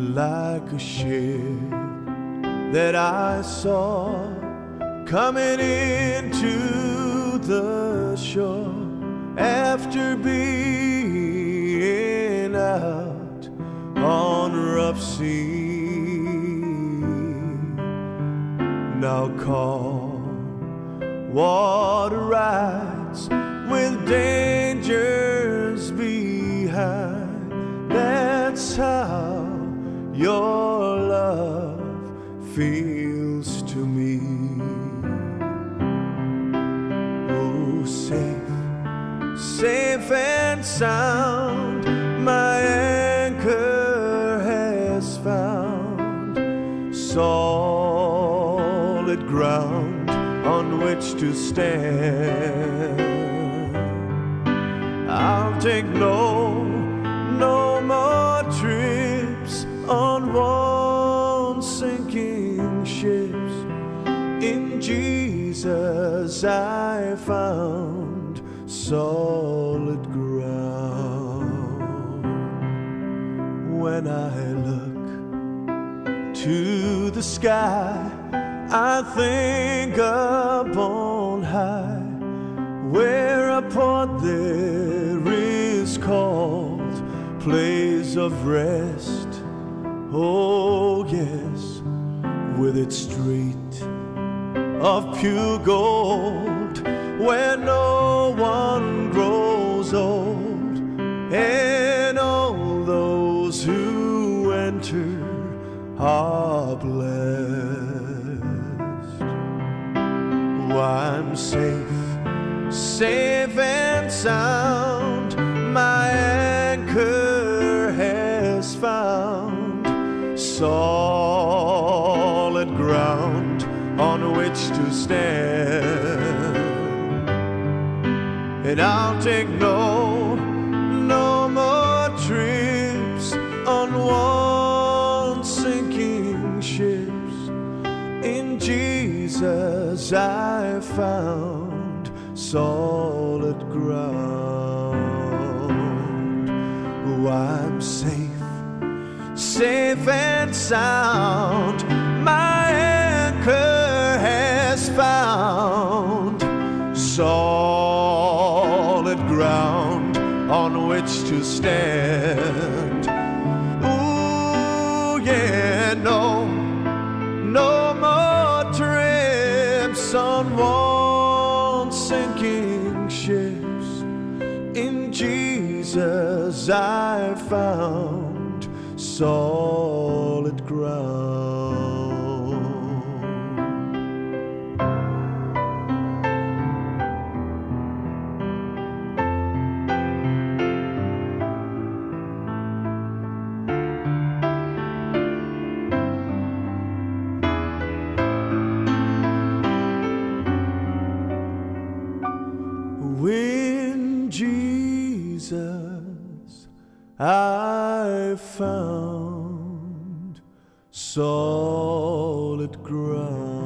like a ship that I saw coming into the shore after being out on rough sea. Now calm water rides with dangers your love feels to me. Oh, safe, safe and sound, my anchor has found solid ground on which to stand. I'll take no, Jesus I found solid ground. When I look to the sky, I think upon high where a port there is called place of rest. Oh, yes, with its street of pure gold, where no one grows old, and all those who enter are blessed. Why I'm safe, safe and sound. My anchor has found solid to stand. And I'll take no, no more trips on one sinking ships. In Jesus I found solid ground. Oh, I'm safe, safe and sound. My solid ground on which to stand. Ooh, yeah, no, no more trips on one sinking ships. In Jesus I found solid ground. When Jesus I found solid ground.